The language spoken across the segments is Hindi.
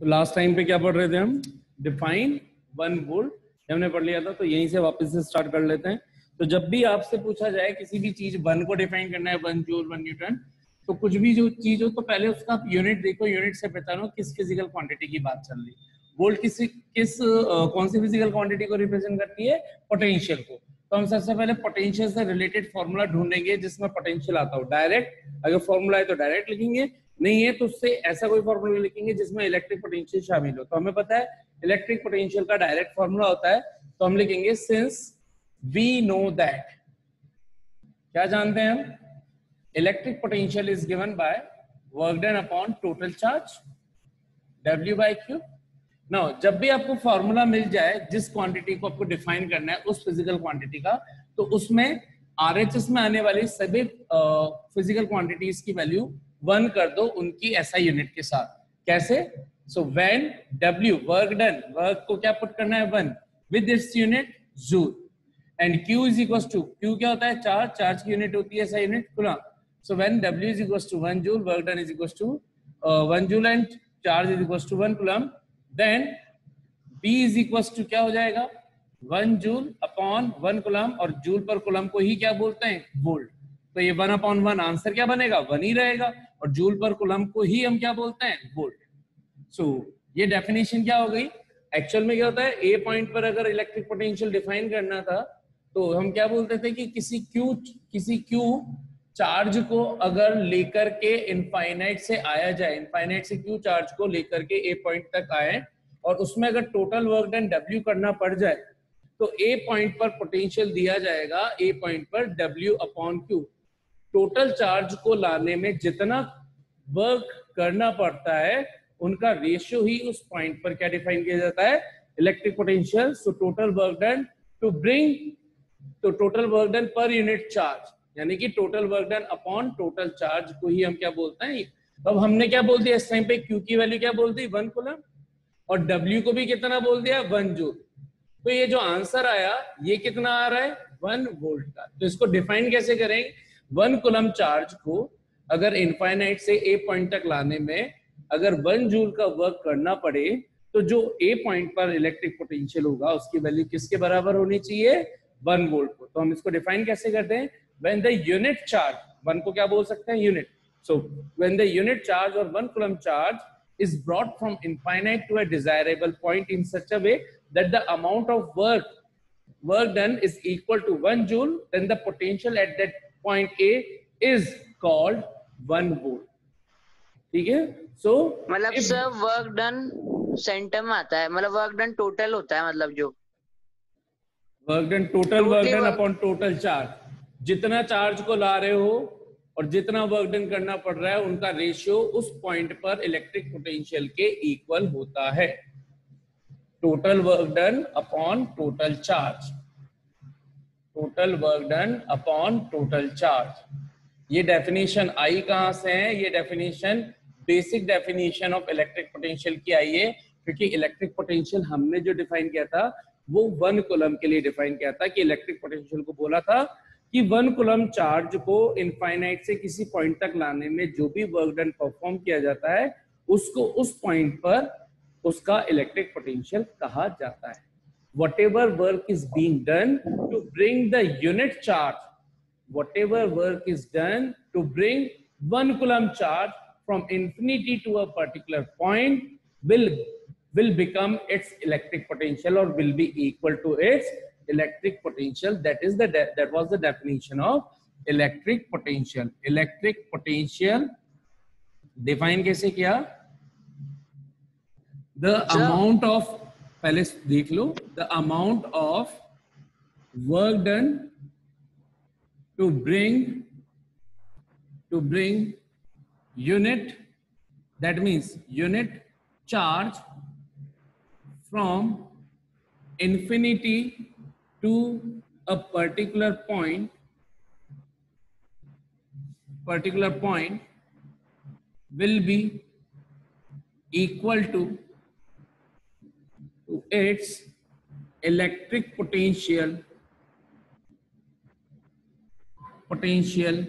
तो लास्ट टाइम पे क्या पढ़ रहे थे हम? डिफाइन वन वोल्ट हमने पढ़ लिया था तो यहीं से वापस से स्टार्ट कर लेते हैं। तो जब भी आपसे पूछा जाए किसी भी चीज़ वन को डिफाइन करना है वन जूल वन न्यूटन तो कुछ भी जो चीज़ हो तो पहले उसका यूनिट देखो यूनिट से पहचानो किस फ़िज़िकल क्वांटिटी की बात चल रही है। वोल्ट किस किस कौन सी फ़िज़िकल क्वांटिटी को रिप्रेजेंट करती है? पोटेंशियल को। तो हम सबसे पहले पोटेंशियल से रिलेटेड फॉर्मूला ढूंढेंगे, जिसमें पोटेंशियल आता हो। डायरेक्ट अगर फॉर्मूला है तो डायरेक्ट लिखेंगे। नहीं है तो उससे ऐसा कोई फॉर्मूला लिखेंगे जिसमें इलेक्ट्रिक पोटेंशियल शामिल हो। तो हमें पता है इलेक्ट्रिक पोटेंशियल का डायरेक्ट फॉर्मूला होता है तो हम लिखेंगे सिंस वी नो दैट क्या जानते हैं हम? Electric potential is given by work done upon total charge W by Q ना जब भी आपको फॉर्मूला मिल जाए, जिस क्वांटिटी को आपको डिफाइन करना है, उस फ़िज़िकल क्वांटिटी का तो उसमें आरएचएस में आने वाली सभी फ़िज़िकल क्वांटिटीज की वैल्यू वन कर दो उनकी एसआई यूनिट के साथ। कैसे? So when W work done work को क्या पुट करना है? One with this unit joule and Q is equal to Q क्या होता है? चार्ज चार्ज की यूनिट होती है ऐसा यूनिट खुला। So when W is equal to 1 joule work done is equal to 1 joule and charge is equal to 1 coulomb then B is equal to क्या हो जाएगा? One joule upon one coulomb और जूल पर कूलम को ही क्या बोलते हैं? वोल्ट तो ये वन अपॉन वन आंसर क्या बनेगा? वन ही रहेगा। और जूल पर कुलम को ही हम क्या बोलते हैं? वोल्ट सो so, ये डेफिनेशन क्या हो गई? एक्चुअल में क्या होता है? ए पॉइंट पर अगर इलेक्ट्रिक पोटेंशियल डिफाइन करना था तो हम क्या बोलते थे कि किसी क्यू किसी क्यू चार्ज को अगर लेकर के इनफाइनाइट से आया जाए इनफाइनाइट से क्यू चार्ज को लेकर के ए पॉइंट तक आए और उसमें अगर टोटल वर्क डन डब्ल्यू करना पड़ जाए तो ए पॉइंट पर पोटेंशियल दिया जाएगा ए पॉइंट पर W upon Q total charge को लाने में जितना वर्क करना पड़ता है, उनका रेशियो ही उस पॉइंट पर क्या डिफाइन किया जाता है? Electric potential so total work done to bring तो टोटल वर्क डन पर यूनिट चार्ज यानी कि total work done upon total charge को ही हम क्या बोलते हैं? अब हमने क्या बोल दिया इस टाइम पे? क्यू की वैल्यू क्या बोल दी? One coulomb. और डब्ल्यू को भी कितना बोल दिया? One joule. तो ये जो आंसर आया, ये कितना आ रहा है? वन वोल्ट का। तो इसको डिफाइन कैसे करेंगे? वन कुलम चार्ज को अगर इनफाइनाइट से ए पॉइंट तक लाने में अगर वन जूल का वर्क करना पड़े तो जो ए पॉइंट पर इलेक्ट्रिक पोटेंशियल होगा, उसकी वैल्यू किसके बराबर होनी चाहिए? वन वोल्ट को। तो हम इसको डिफाइन कैसे करते हैं? When the unit charge one को क्या बोल सकते हैं? Unit so when the unit charge और one coulomb charge is brought from infinite to a desirable point in such a way that the amount of work work done is equal to 1 joule, then the potential at that point a is called 1 volt ठीक है? सो मतलब सर वर्क डन सेंटर में आता है। मतलब वर्क डन टोटल होता है मतलब जो। Work done total work done upon total charge जितना चार्ज को ला रहे हो और जितना वर्क डन करना पड़ रहा है उनका रेशियो उस पॉइंट पर इलेक्ट्रिक पोटेंशियल के इक्वल होता है। Total work done upon total charge total work done upon total charge ये डेफिनेशन आई कहाँ से है? ये definition basic definition of electric potential की आई है, क्योंकि इलेक्ट्रिक पोटेंशियल हमने जो डिफाइन किया था, वो वन कुलम के लिए डिफाइन किया था कि इलेक्ट्रिक पोटेंशियल को बोला था कि वन कुलम चार्ज को इनफाइनाइट से किसी पॉइंट तक लाने में जो भी वर्क डन परफॉर्म किया जाता है, उसको उस पॉइंट पर उसका इलेक्ट्रिक पोटेंशियल कहा जाता है। Whatever work is being done to bring the unit charge whatever work is done to bring one coulomb charge from infinity to a particular point will will become its electric potential or will be equal to its electric potential that is the that was the definition of electric potential electric potential define kaise kiya the Sir. amount of पहले देख लो the amount of work done to bring to bring unit that means unit charge from infinity to a particular point particular point will be equal to, to its electric potential potential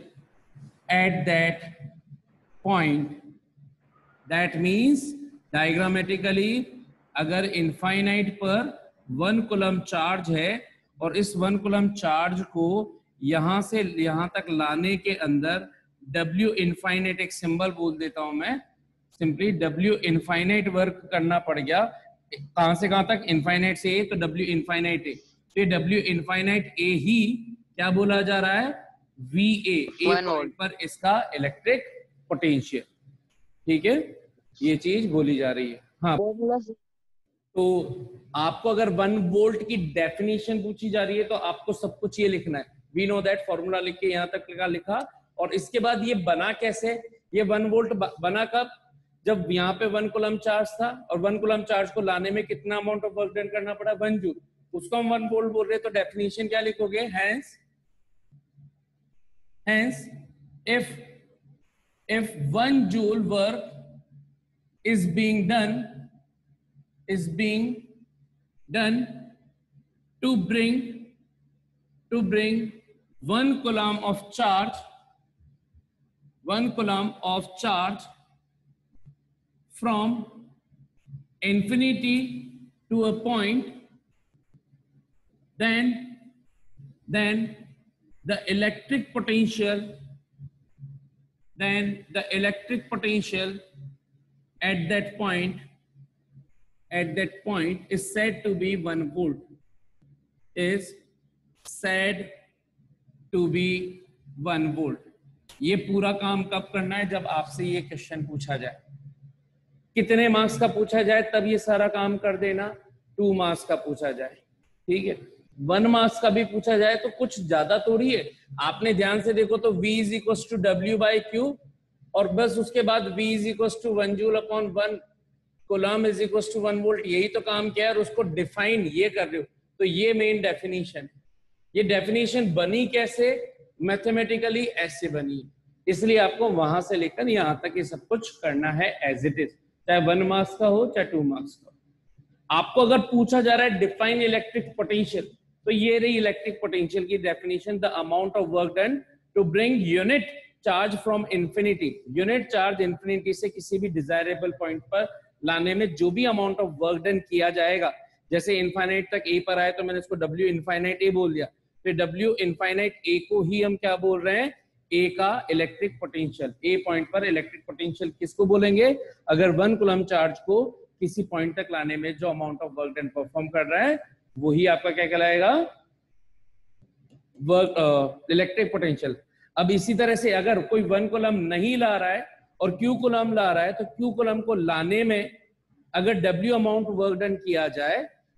at that point. That means diagrammatically अगर इनफाइनाइट पर वन कुलम चार्ज है, और इस वन कुलम चार्ज को यहाँ से यहाँ तक लाने के अंदर W इनफाइनाइट एक सिंबल बोल देता हूँ मैं। सिंपली W इनफाइनाइट वर्क करना पड़ गया। कहाँ से कहाँ तक? इनफाइनाइट से ए तो W इनफाइनाइट ए तो W इनफाइनाइट ए ही क्या बोला जा रहा है? वी ए पर इसका इलेक्ट्रिक पोटेंशियल ठीक है? ये चीज़ बोली जा रही है। हाँ। तो आपको अगर वन वोल्ट की डेफिनेशन पूछी जा रही है तो आपको सब कुछ ये लिखना है। वी नो दैट फॉर्मूला लिख के यहाँ तक का लिखा। और इसके बाद ये बना कैसे? ये वन वोल्ट बना कब? जब यहाँ पे वन कुलम चार्ज था और वन कुलम चार्ज को लाने में कितना अमाउंट ऑफ़ वर्क डन करना पड़ा? वन जूल उसको हम वन वोल्ट बोल रहे तो डेफिनेशन क्या लिखोगे? Hence hence if if one joule work is being done, is being done to bring to bring one coulomb of charge, one coulomb of from infinity to a point then then the electric potential then the electric potential at that point at that point is said to be 1 volt is said to be 1 volt ये पूरा काम कब करना है जब आपसे ये क्वेश्चन पूछा जाए कितने मार्क्स का पूछा जाए तब ये सारा काम कर देना। टू मार्क्स का पूछा जाए। ठीक है? वन मार्क्स का भी पूछा जाए तो कुछ ज़्यादा थोड़ी है। आपने ध्यान से देखो तो v is equal to W by Q और बस उसके बाद V is equal to one joule upon one coulomb is equal to one volt यही तो काम किया है और उसको डिफाइन ये कर रहे हो। तो ये मेन डेफिनेशन ये डेफिनेशन बनी कैसे? मैथमेटिकली ऐसे बनी इसलिए आपको वहाँ से लेकर यहाँ तक ये सब कुछ करना है एज इट इज़ चाहे वन मार्क्स का हो, चाहे टू मार्क्स का आपको अगर पूछा जा रहा है डिफाइन इलेक्ट्रिक पोटेंशियल तो ये रही इलेक्ट्रिक पोटेंशियल की definition the amount of work done to bring unit charge from infinity unit charge infinity से किसी भी डिजायरेबल पॉइंट पर लाने में जो भी अमाउंट ऑफ़ वर्क डन किया जाएगा, जैसे इन्फाइनाइट तक ए पर आए तो मैंने इसको डब्ल्यू इनफाइनाइट ए बोल दिया। फिर डब्ल्यू इन्फाइनाइट ए को ही हम क्या बोल रहे हैं? ए का इलेक्ट्रिक पोटेंशियल ए पॉइंट पर इलेक्ट्रिक पोटेंशियल किसको बोलेंगे? अगर वन कुलम चार्ज को किसी पॉइंट तक लाने में जो amount of work done perform कर रहा है, वही आपका क्या कहलाएगा? वर्क इलेक्ट्रिक पोटेंशियल अब इसी तरह से अगर कोई वन कोलम नहीं ला रहा है और क्यू कोलम ला रहा है तो क्यू कोलम को लाने में अगर डब्ल्यू अमाउंट वर्क डन किया जाए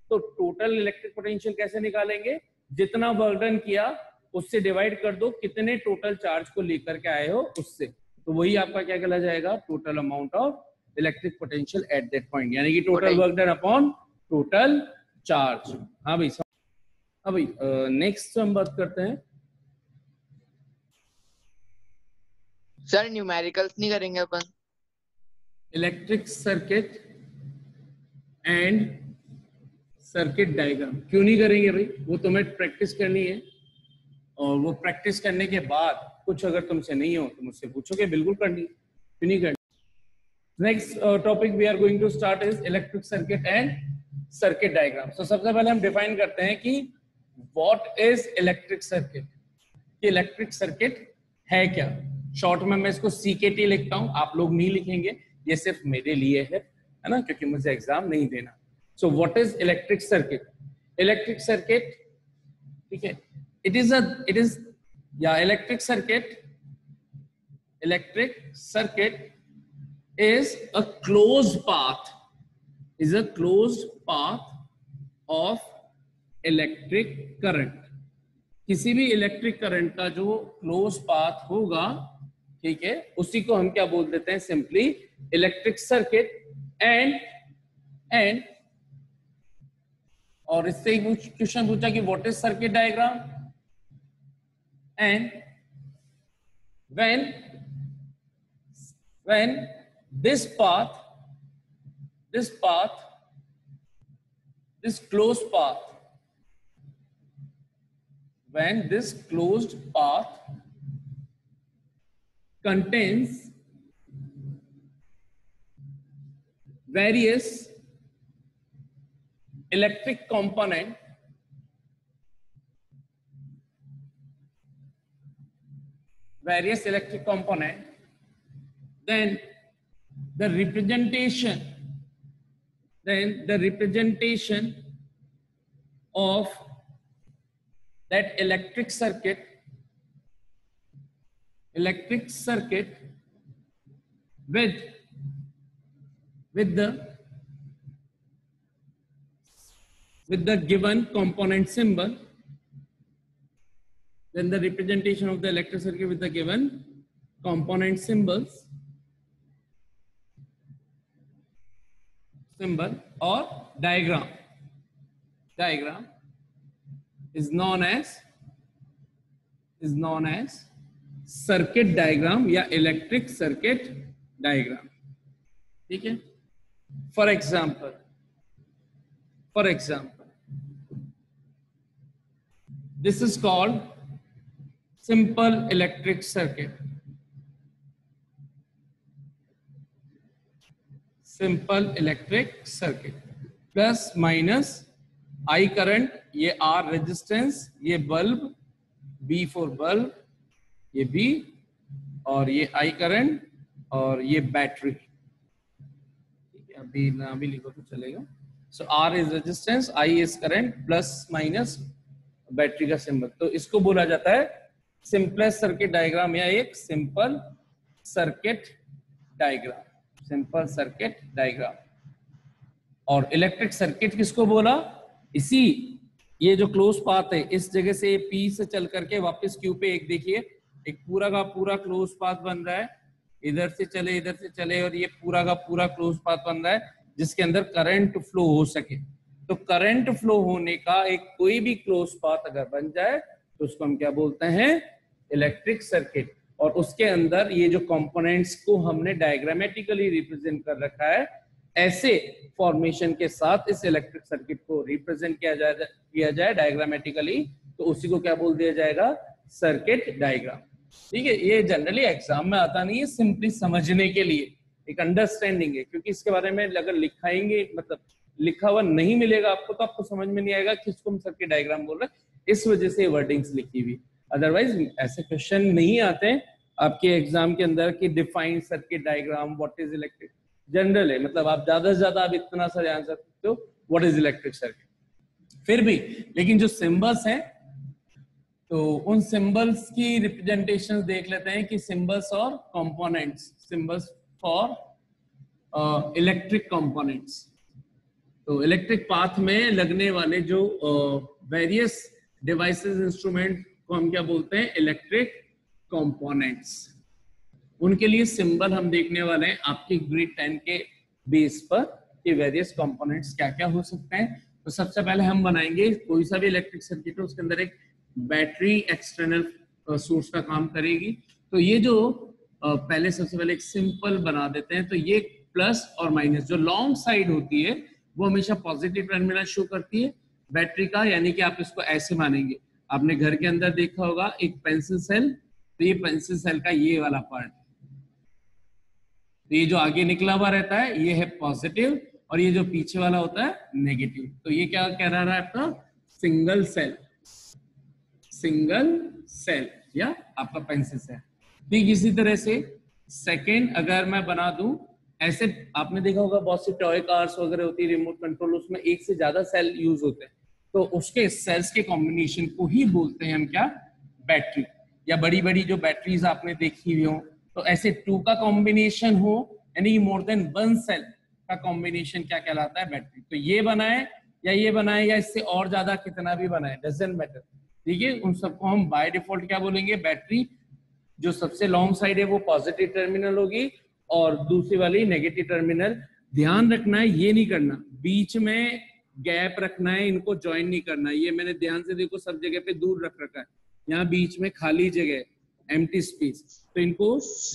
तो टोटल इलेक्ट्रिक पोटेंशियल कैसे निकालेंगे? जितना वर्क डन किया उससे डिवाइड कर दो कितने टोटल चार्ज को लेकर के आए हो उससे। तो वही आपका क्या कहला जाएगा? Total amount of electric potential at that point यानी कि total work done upon total charge हाँ भाई हाँ भाई नेक्स्ट हम बात करते हैं। सर न्यूमेरिकल्स नहीं करेंगे अपन। Electric circuit and circuit diagram क्यों नहीं करेंगे भाई? वो तुम्हें प्रैक्टिस करनी है। और वो प्रैक्टिस करने के बाद कुछ अगर तुमसे नहीं हो तो मुझसे पूछोगे बिल्कुल करनी क्यों नहीं करनी next topic we are going to start is electric circuit and circuit diagram तो सबसे पहले हम डिफाइन करते हैं कि व्हाट इज़ इलेक्ट्रिक सर्किट कि इलेक्ट्रिक सर्किट है क्या? शॉर्ट में मैं इसको सी के टी लिखता हूँ, आप लोग नहीं लिखेंगे, ये सिर्फ़ मेरे लिए है है ना? क्योंकि मुझे एग्ज़ाम नहीं देना। So what is electric circuit electric circuit ठीक है it is a it is या electric circuit electric circuit is a closed path, is a closed path of electric current. किसी भी इलेक्ट्रिक करंट का जो क्लोज पाथ होगा, ठीक है, उसी को हम क्या बोल देते हैं simply electric circuit and and और इससे क्वेश्चन पूछा कि what is circuit diagram and when? When this path this path this closed path when this closed path contains various electric component various electric component then the representation then the representation of that electric circuit electric circuit with with the with the given component symbol then the representation of the electric circuit with the given component symbols symbol or diagram diagram is known as is known as circuit diagram या electric circuit diagram ठीक है for example for example this is called simple electric circuit simple electric circuit. Plus, minus, I current, ये आर रेजिस्टेंस, ये बल्ब, बी फॉर बल्ब, ये बी, और ये आई करंट, और ये बैटरी। अभी ना भी लिखो तो चलेगा। So R is resistance I is current plus minus battery का सिंबल तो इसको बोला जाता है सिंपलेस्ट सर्किट डायग्राम या एक simple circuit diagram, simple circuit diagram. और इलेक्ट्रिक सर्किट किसको बोला? इसी, ये जो क्लोज पाथ है, इस जगह से पी से चल करके वापस क्यू पे एक देखिए, एक पूरा का पूरा क्लोज पाथ बन रहा है। इधर से चले, इधर से चले और ये पूरा का पूरा क्लोज पाथ बन रहा है, जिसके अंदर करंट फ्लो हो सके। तो करंट फ्लो होने का एक कोई भी क्लोज पाथ अगर बन जाए तो उसको हम क्या बोलते हैं? इलेक्ट्रिक सर्किट और उसके अंदर ये जो कंपोनेंट्स को हमने डायग्रामेटिकली रिप्रेजेंट कर रखा है, ऐसे फॉर्मेशन के साथ इस इलेक्ट्रिक सर्किट को रिप्रेजेंट किया जाए किया जाए डायग्रामेटिकली तो उसी को क्या बोल दिया जाएगा? सर्किट डायग्राम ठीक है, ये जनरली एग्ज़ाम में आता नहीं है सिंपली समझने के लिए। एक अंडरस्टैंडिंग है, क्योंकि इसके बारे में अगर लिखाएँगे मतलब लिखा हुआ नहीं मिलेगा आपको तो आपको समझ में नहीं आएगा किसको हम सर्किट डायग्राम बोल रहे हैं। इस वजह से वर्डिंग्स लिखी हुई। अदरवाइज़ ऐसे क्वेश्चन नहीं आते आपके एग्ज़ाम के अंदर कि defined circuit diagram what is electric general है मतलब आप ज़्यादा से ज़्यादा आप इतना सा जान सकते हो व्हाट इज़ इलेक्ट्रिक सर्किट फिर भी, लेकिन जो सिंबल्स हैं तो उन सिंबल्स की रिप्रेजेंटेशन देख लेते हैं कि सिंबल्स और components symbols for electric components तो इलेक्ट्रिक पाथ में लगने वाले जो वेरियस डिवाइसेस इंस्ट्रूमेंट को हम क्या बोलते हैं? इलेक्ट्रिक कंपोनेंट्स उनके लिए सिंबल हम देखने वाले हैं आपके ग्रिड टेन के बेस पर कि वेरियस कंपोनेंट्स क्या क्या हो सकते हैं। तो सबसे पहले हम बनाएँगे कोई सा भी इलेक्ट्रिक सर्किट है, उसके अंदर एक बैटरी एक्सटर्नल सोर्स का काम करेगी। तो ये जो पहले सबसे पहले एक सिंपल बना देते हैं। तो ये प्लस और माइनस जो लॉन्ग साइड होती है वो हमेशा पॉजिटिव टर्मिनल शो करती है। बैटरी का, यानी कि आप इसको ऐसे मानेंगे। आपने घर के अंदर देखा होगा, एक पेंसिल सेल तो ये पेंसिल सेल का ये वाला पार्ट तो ये जो आगे निकला हुआ रहता है, ये है पॉजिटिव और ये जो पीछे वाला होता है नेगेटिव तो ये क्या कह रहा है आपका? सिंगल सेल सिंगल सेल या आपका पेंसिल सेल ठीक, इसी तरह से। सेकेंड अगर मैं बना दूँ ऐसे आपने देखा होगा, बहुत सी टॉय कार्स वगैरह होती है रिमोट कंट्रोल उसमें एक से ज़्यादा सेल यूज़ होते हैं। तो उसके सेल्स के कॉम्बिनेशन को ही बोलते हैं हम क्या? बैटरी या बड़ी बड़ी जो बैटरीज आपने देखी हुई हो तो ऐसे टू का कॉम्बिनेशन हो, यानी मोर देन वन सेल का कॉम्बिनेशन क्या कहलाता है? बैटरी तो ये बनाए या ये बनाए या इससे और ज़्यादा कितना भी बनाए डजेंट मैटर ठीक है उन सबको हम बाय डिफ़ॉल्ट क्या बोलेंगे? बैटरी जो सबसे लॉन्ग साइड है, वो पॉजिटिव टर्मिनल होगी। और दूसरी वाली नेगेटिव टर्मिनल ध्यान रखना है ये नहीं करना। बीच में गैप रखना है इनको ज्वाइन नहीं करना। ये मैंने ध्यान से देखो सब जगह पे दूर रख रखा है। यहाँ बीच में खाली जगह एम्प्टी स्पेस तो इनको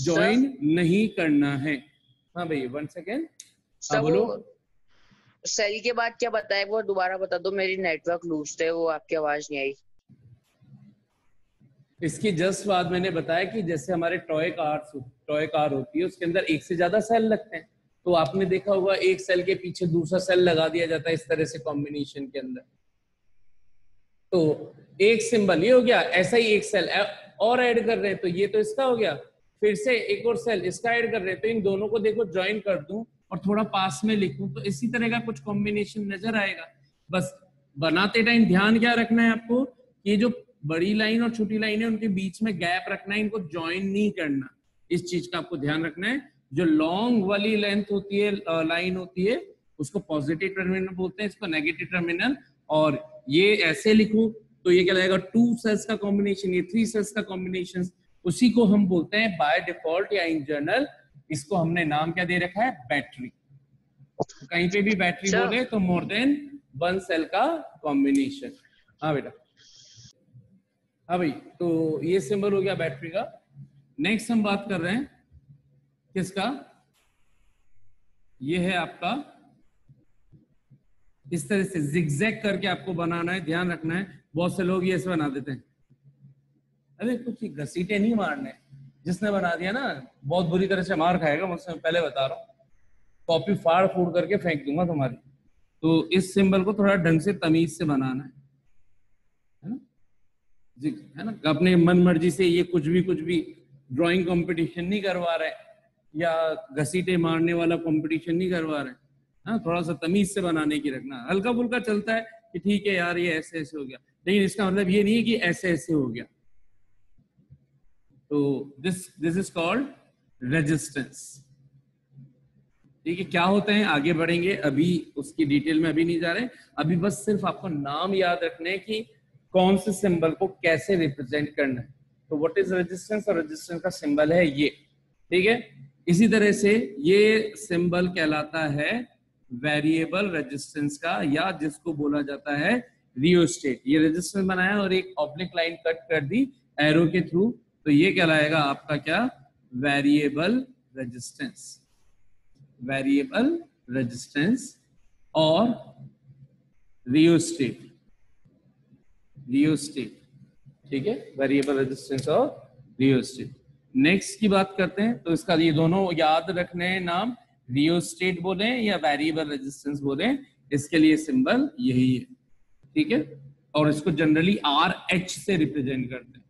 ज्वाइन नहीं करना है। हाँ भाई वन सेकेंड बोलो। सेल के बाद क्या बताए वो दोबारा बता दो मेरी नेटवर्क लूज थे वो आपकी आवाज़ नहीं आई। इसकी जस्ट बाद मैंने बताया कि जैसे हमारे टॉय कार टॉय कार होती है, उसके अंदर एक से ज़्यादा सेल लगते हैं। तो आपने देखा होगा, एक सेल के पीछे दूसरा सेल लगा दिया जाता है इस तरह से कॉम्बिनेशन के अंदर। तो एक सिंबल ये हो गया, ऐसा ही एक सेल और ऐड कर रहे हैं तो ये तो इसका हो गया। फिर से एक और सेल इसका ऐड कर रहे हैं तो इन दोनों को देखो ज्वाइन कर दूँ और थोड़ा पास में लिखूं तो इसी तरह का कुछ कॉम्बिनेशन नज़र आएगा। बस, बनाते टाइम ध्यान क्या रखना है आपको, ये जो बड़ी लाइन और छोटी लाइन है उनके बीच में गैप रखना है इनको ज्वाइन नहीं करना। इस चीज़ का आपको ध्यान रखना है। जो लॉन्ग वाली लेंथ होती है लाइन होती है उसको पॉजिटिव टर्मिनल बोलते हैं इसको नेगेटिव टर्मिनल और ये ऐसे लिखू तो ये क्या लगेगा? टू सेल्स का कॉम्बिनेशन ये थ्री सेल्स का कॉम्बिनेशन उसी को हम बोलते हैं बाय डिफ़ॉल्ट या इन जनरल इसको हमने नाम क्या दे रखा है? बैटरी कहीं पे भी बैटरी बोले तो मोर देन वन सेल का कॉम्बिनेशन हाँ बेटा। हाँ भाई तो ये सिंबल हो गया बैटरी का। नेक्स्ट हम बात कर रहे हैं, किसका? ये है आपका। इस तरह से जिगजैग करके आपको बनाना है, ध्यान रखना है। बहुत से लोग ये ऐसे बना देते हैं। अरे, कुछ घसीटे नहीं मारने। जिसने बना दिया ना, बहुत बुरी तरह से मार खाएगा मुझसे पहले बता रहा हूँ। कॉपी फाड़ फूड़ करके फेंक दूँगा तुम्हारी। तो इस सिंबल को थोड़ा ढंग से तमीज से बनाना है। है ना? अपने मन मर्ज़ी से ये कुछ भी कुछ भी ड्राइंग कंपटीशन नहीं करवा रहे या घसीटे मारने वाला कंपटीशन नहीं करवा रहे। हाँ थोड़ा सा तमीज से बनाने की रखना। हल्का फुल्का चलता है कि ठीक है यार, ये ऐसे ऐसे हो गया। लेकिन इसका मतलब ये नहीं है कि ऐसे ऐसे हो गया। तो this this is called resistance ठीक है क्या होते हैं? आगे बढ़ेंगे। अभी उसकी डिटेल में अभी नहीं जा रहे। अभी बस सिर्फ़ आपको नाम याद रखने कि कौन से सिंबल को कैसे रिप्रेजेंट करना है? तो व्हाट इज़ रेजिस्टेंस और रेजिस्टेंस का सिंबल है ये। ठीक है? इसी तरह से ये सिंबल कहलाता है वेरिएबल रेजिस्टेंस का या जिसको बोला जाता है रियोस्टेट ये रेजिस्टेंस बनाया और एक ऑब्लिक लाइन कट कर दी एरो के थ्रू तो ये कहलाएगा आपका क्या? वेरिएबल रेजिस्टेंस वेरिएबल रेजिस्टेंस और रियोस्टेट रियोस्टेट ठीक है? वेरिएबल रेजिस्टेंस और रियोस्टेट नेक्स्ट की बात करते हैं तो इसका ये दोनों याद रखने हैं नाम रियोस्टेट बोले या वेरिएबल रेजिस्टेंस बोले, इसके लिए सिंबल यही है। ठीक है? और इसको जनरली आर एच से रिप्रेजेंट करते हैं।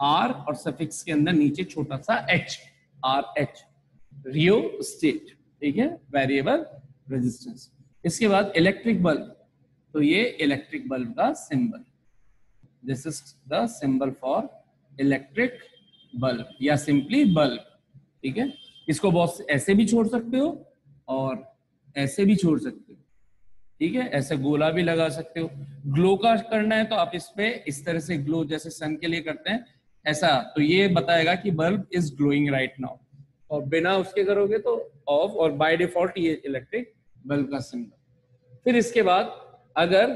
आर और सफिक्स के अंदर नीचे छोटा सा H R H rheostat ठीक है? वेरिएबल रेजिस्टेंस इसके बाद इलेक्ट्रिक बल्ब तो ये इलेक्ट्रिक बल्ब का symbol this is the symbol for electric bulb या सिंपली बल्ब ठीक है? इसको बहुत ऐसे भी छोड़ सकते हो और ऐसे भी छोड़ सकते हो, ठीक है? ऐसे गोला भी लगा सकते हो। ग्लो का करना है तो आप इस पे इस तरह से ग्लो जैसे सन के लिए करते हैं, ऐसा। तो ये बताएगा कि bulb is glowing right now और बिना उसके करोगे तो ऑफ़ और बाय डिफ़ॉल्ट ये इलेक्ट्रिक बल्ब का सिंबल फिर इसके बाद अगर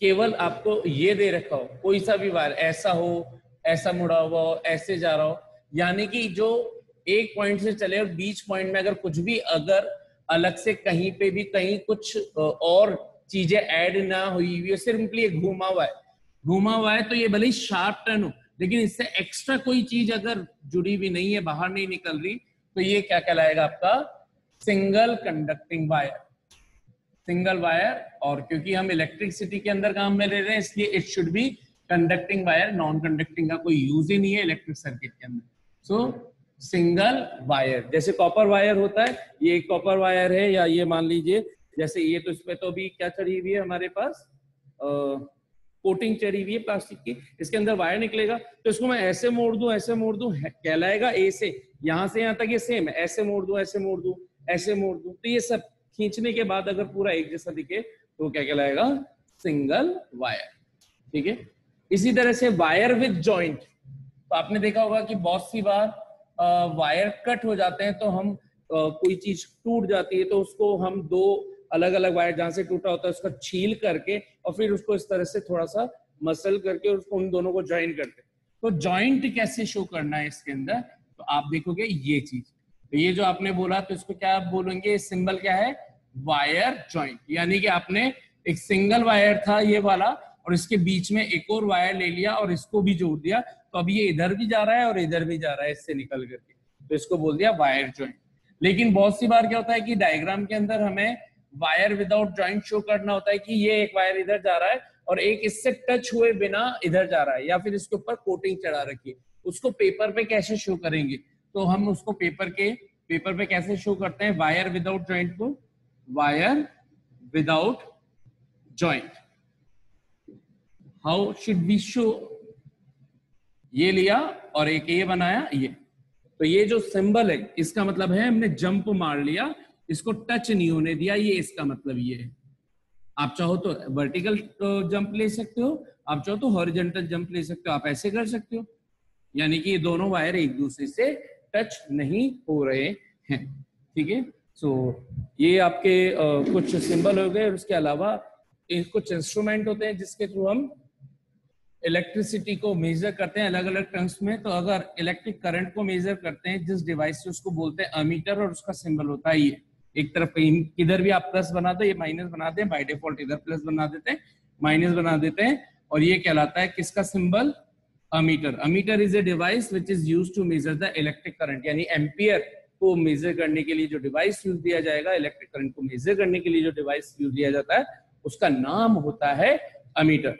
केवल आपको ये दे रखा हो, कोई सा भी वायर ऐसा हो, ऐसा मुड़ा हुआ हो, ऐसे जा रहा हो, यानी कि जो एक पॉइंट से चले और बीच पॉइंट में अगर कुछ भी अगर अलग से कहीं पे भी कहीं कुछ और चीज़ें ऐड ना हुई हुई सिंपली घूमा हुआ है। घूमा हुआ है तो ये भले ही शार्प टर्न हो, लेकिन इससे एक्स्ट्रा कोई चीज़ अगर जुड़ी हुई नहीं है, बाहर नहीं निकल रही तो ये क्या कहलाएगा आपका? Single conducting wire single wire और क्योंकि हम इलेक्ट्रिसिटी के अंदर काम में ले रहे हैं, इसलिए it should be conducting wire non conducting का कोई यूज़ ही नहीं है इलेक्ट्रिक सर्किट के अंदर। सो सिंगल वायर जैसे कॉपर वायर होता है, ये कॉपर वायर है, या ये मान लीजिए, जैसे ये तो इसमें तो भी क्या चढ़ी हुई है हमारे पास? कोटिंग चढ़ी हुई है प्लास्टिक की, इसके अंदर वायर निकलेगा। तो इसको मैं ऐसे मोड़ दू, ऐसे मोड़ दू कहलाएगा ए से। यहाँ से यहाँ तक ये सेम है, ऐसे मोड़ दू, ऐसे मोड़ दू, ऐसे मोड़ दू। तो ये सब खींचने के बाद अगर पूरा एक जैसा दिखे तो क्या कहलाएगा? सिंगल वायर ठीक है? इसी तरह से वायर विथ जॉइंट तो आपने देखा होगा कि बहुत सी बार वायर कट हो जाते हैं तो हम कोई चीज़ टूट जाती है तो उसको हम दो अलग अलग वायर जहाँ से टूटा होता है उसका छील करके और फिर उसको इस तरह से थोड़ा सा मसल करके उसको उन दोनों को ज्वाइन करते तो ज्वाइंट कैसे शो करना है इसके अंदर? तो आप देखोगे ये चीज़। तो ये जो आपने बोला तो इसको क्या आप बोलेंगे? सिंबल क्या है? वायर ज्वाइंट यानी कि आपने एक सिंगल वायर था ये वाला, और इसके बीच में एक और वायर ले लिया और इसको भी जोड़ दिया तो अब ये इधर भी जा रहा है और इधर भी जा रहा है इससे निकल करके। तो इसको बोल दिया वायर ज्वाइंट लेकिन बहुत सी बार क्या होता है कि डायग्राम के अंदर हमें वायर विदाउट ज्वाइंट शो करना होता है कि ये एक वायर इधर जा रहा है और एक इससे टच हुए बिना इधर जा रहा है, या फिर इसके ऊपर कोटिंग चढ़ा रखी है। उसको पेपर पे कैसे शो करेंगे? तो हम उसको पेपर के, पेपर पे कैसे शो करते हैं वायर विदाउट ज्वाइंट को? Wire without joint how should be show ये लिया और एक ये बनाया, ये। तो ये जो सिंबल है, इसका मतलब है हमने जंप मार लिया, इसको टच नहीं होने दिया, ये इसका मतलब ये है। आप चाहो तो वर्टिकल जंप ले सकते हो, आप चाहो तो हॉरिजेंटल जंप ले सकते हो, आप ऐसे कर सकते हो। यानी कि ये दोनों वायर एक दूसरे से टच नहीं हो रहे हैं। ठीक है? सो so, ये आपके uh, कुछ सिंबल हो गए और उसके अलावा कुछ इंस्ट्रूमेंट होते हैं जिसके थ्रू हम इलेक्ट्रिसिटी को मेजर करते हैं अलग अलग टर्म्स में। तो अगर इलेक्ट्रिक करंट को मेजर करते हैं जिस डिवाइस से उसको बोलते हैं अमीटर और उसका सिंबल होता है ये। एक तरफ़ कहीं किधर भी आप प्लस बनाते हैं ये माइनस बनाते हैं बाई डिफ़ॉल्ट इधर प्लस बना देते हैं माइनस बना देते हैं और ये कहलाता है किसका symbol ammeter ammeter is a device which is use to measure the electric current यानी एम्पियर को मेजर करने के लिए जो डिवाइस यूज़ दिया जाएगा इलेक्ट्रिक करंट को मेजर करने के लिए जो डिवाइस यूज़ दिया जाता है, उसका नाम होता है अमीटर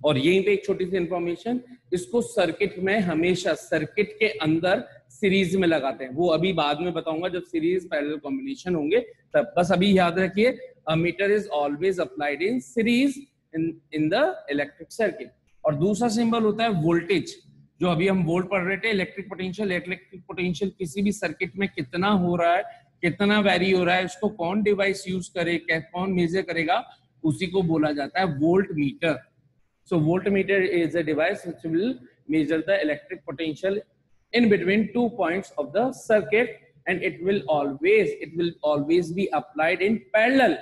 और यहीं पे एक छोटी सी इंफॉर्मेशन इसको सर्किट में हमेशा सर्किट के अंदर सीरीज़ में लगाते हैं। वो अभी बाद में बताऊँगा, जब सीरीज़ पैरेलल कॉम्बिनेशन होंगे, तब। बस अभी याद रखिए ammeter is always applied in series in in the electric circuit और दूसरा सिंबल होता है वोल्टेज जो अभी हम बोर्ड पढ़ रहे थे इलेक्ट्रिक पोटेंशियल इलेक्ट्रिक पोटेंशियल किसी भी सर्किट में कितना हो रहा है, कितना वैरी हो रहा है, उसको कौन डिवाइस यूज़ करे कौन मेजर करेगा, उसी को बोला जाता है voltmeter so voltmeter is a device which will measure the electric potential in between two point of the circuit and it will always it will always be applied in parallel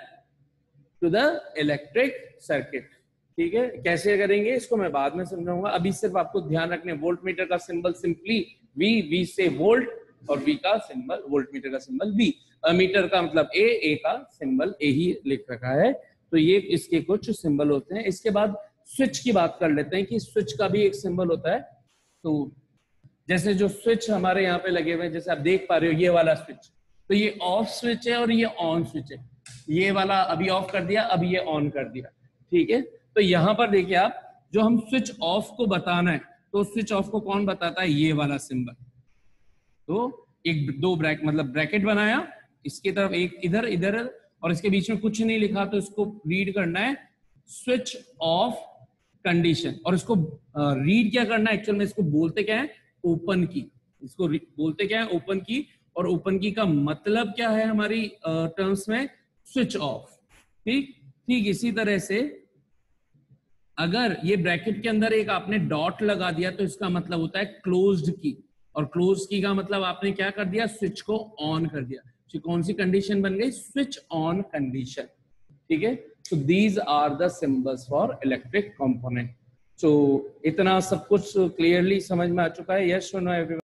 to the electric circuit ठीक है? कैसे करेंगे? इसको मैं बाद में समझाऊँगा। अभी सिर्फ़ आपको ध्यान रखने वोल्ट मीटर का सिंबल सिंपली वी वी से वोल्ट और वी का सिंबल वोल्ट मीटर का सिंबल वी मीटर का मतलब ए ए का सिंबल ए ही लिख रखा है। तो ये इसके कुछ सिंबल होते हैं। इसके बाद स्विच की बात कर लेते हैं कि स्विच का भी एक सिंबल होता है। तो जैसे जो स्विच हमारे यहाँ पे लगे हुए हैं, जैसे आप देख पा रहे हो, ये वाला स्विच तो ये ऑफ़ स्विच है और ये ऑन स्विच है। ये वाला अभी ऑफ़ कर दिया, अभी ये ऑन कर दिया। ठीक है? तो यहाँ पर देखिए आप, जो हम स्विच ऑफ़ को बताना है तो स्विच ऑफ़ को कौन बताता है? ये वाला सिंबल तो एक दो ब्रैक मतलब ब्रैकेट बनाया, इसकी तरफ़ एक इधर इधर, और इसके बीच में कुछ नहीं लिखा तो इसको रीड करना है. स्विच ऑफ़ कंडीशन और इसको रीड क्या करना है? एक्चुअल में इसको बोलते क्या है? ओपन की इसको बोलते क्या है? ओपन की और ओपन की का मतलब क्या है हमारी टर्म्स में? स्विच ऑफ़ ठीक? ठीक, इसी तरह से अगर ये ब्रैकेट के अंदर एक आपने डॉट लगा दिया तो इसका मतलब होता है क्लोज्ड की। और क्लोज की का मतलब आपने क्या कर दिया? स्विच को ऑन कर दिया। तो कौन सी कंडीशन बन गई? स्विच ऑन कंडीशन ठीक है? So these are the symbols for electric component so इतना सब कुछ क्लियरली समझ में आ चुका है। Yes no everyone?